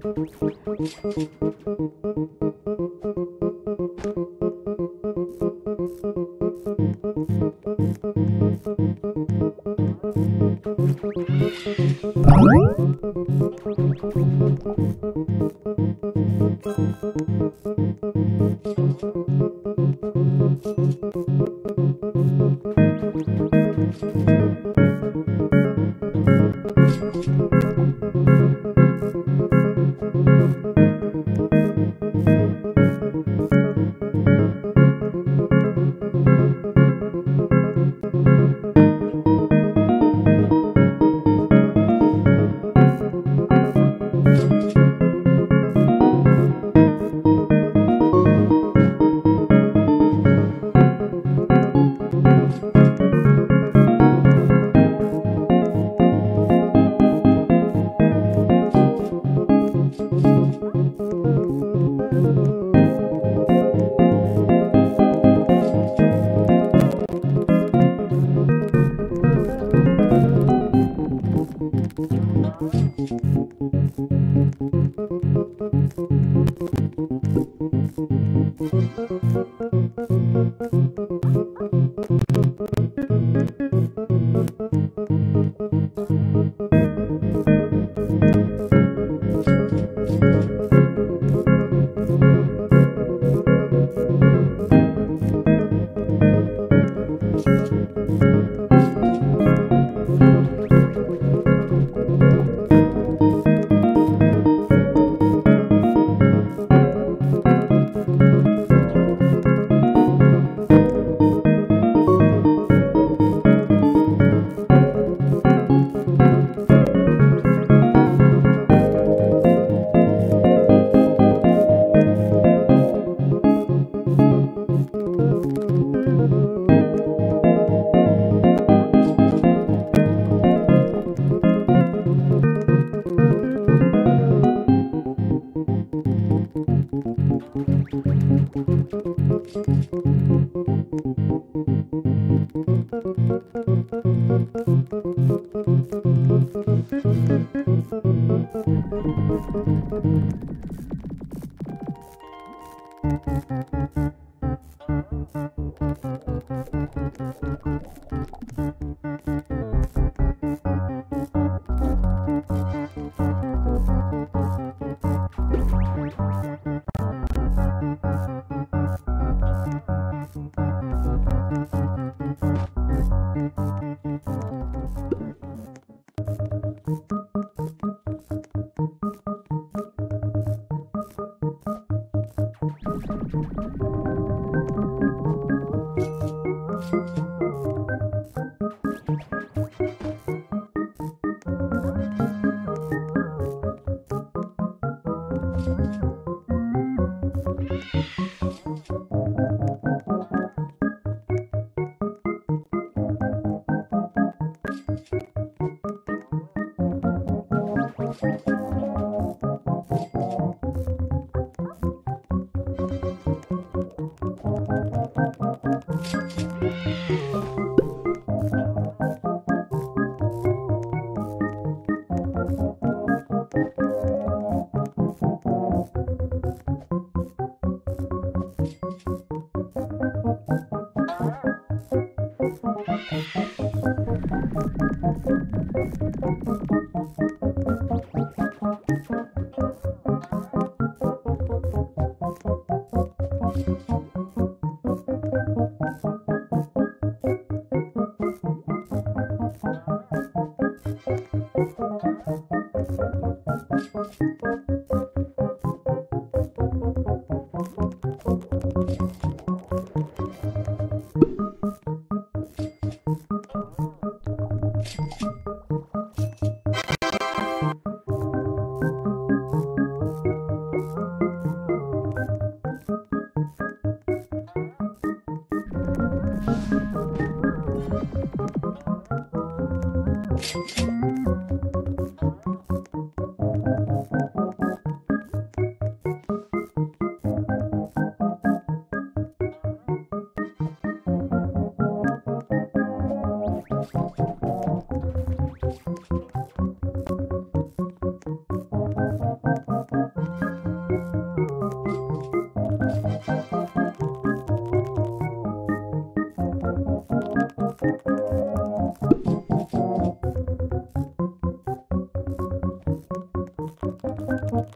Thank you. Thank you. Thank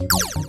you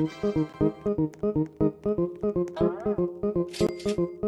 Thank you.